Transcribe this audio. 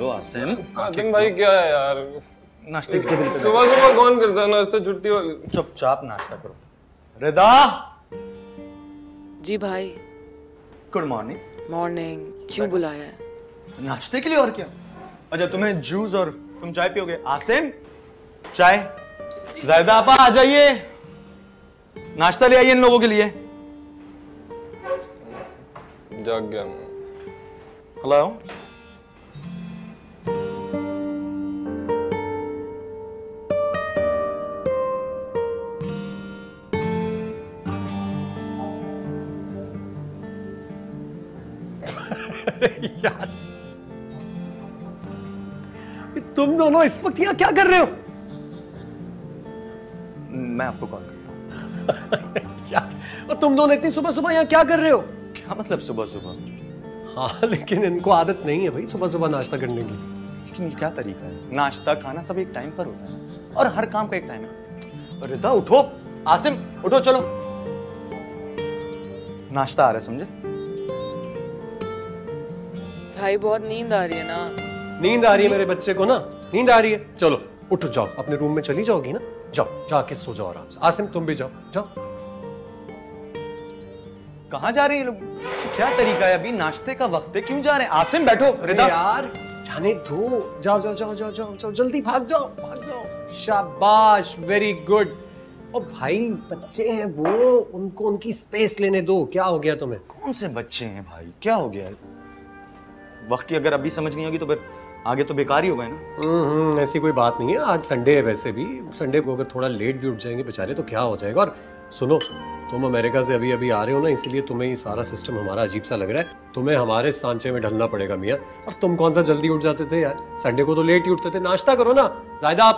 लो आसिम आतिम भाई क्या है यार? नाश्ते के टेबल पे सुबह सुबह कौन करता है नाश्ता? छुट्टी वाली। चुपचाप नाश्ता करो। रिदा? जी भाई। गुड मॉर्निंग मॉर्निंग क्यों बुलाया है? नाश्ते के लिए और क्या? अच्छा तुम्हें जूस और तुम चाय पियोगे? आसिम चाय। जायदा आपा आ जाइए। नाश्ता ले आइए इन लोगों के लिए। जाग गया हेलो यार। तुम दोनों इस वक्त यहाँ क्या कर रहे हो? मैं आपको कॉल करता हूँ। यार तुम दोनों इतनी सुबह सुबह यहाँ क्या कर रहे हो? क्या मतलब सुबह सुबह हाँ लेकिन इनको आदत नहीं है भाई सुबह सुबह नाश्ता करने की। लेकिन ये क्या तरीका है? नाश्ता खाना सब एक टाइम पर होता है और हर काम का एक टाइम है। रिदा उठो। आसिम उठो चलो। नाश्ता आ रहा है समझे? भाई बहुत नींद आ रही है ना। नींद आ रही है मेरे बच्चे को ना? नींद आ रही है? चलो उठो जाओ। अपने रूम में चली जाओगी ना? जाओ जाके सो जाओ आराम से। आसिम तुम भी जाओ। जाओ। कहाँ जा रहे हैं ये लोग? क्या तरीका है अभी? नाश्ते का वक्त है। क्यों जा रहे हैं? आसिम बैठो। रिदा यार। जाने दो। जाओ जाओ जाओ जाओ जाओ जाओ। जल्दी भाग जाओ भाग जाओ। शाबाश वेरी गुड ओ भाई बच्चे हैं वो। उनको उनकी स्पेस लेने दो। क्या हो गया तुम्हें? कौन से बच्चे हैं भाई? क्या हो गया? है वक्त की अगर अभी समझ नहीं होगी तो फिर आगे तो बेकार ही होगा ना? हम्म ऐसी कोई बात नहीं है। आज संडे है वैसे भी। संडे को अगर थोड़ा लेट भी उठ जाएँगे बेचारे तो क्या हो जाएगा? और सुनो, तुम अमेरिका से अभी अभी आ रहे हो ना, इसलिए तुम्हें ये सारा सिस्टम हमारा अजीब सा लग रहा है। तुम्हें हमारे सांचे में ढलना पड़ेगा, मियाँ। और तुम कौन सा जल्दी उठ जाते थे यार? संडे को तो लेट ही उठते थे। नाश्ता करो ना। ज़्यादा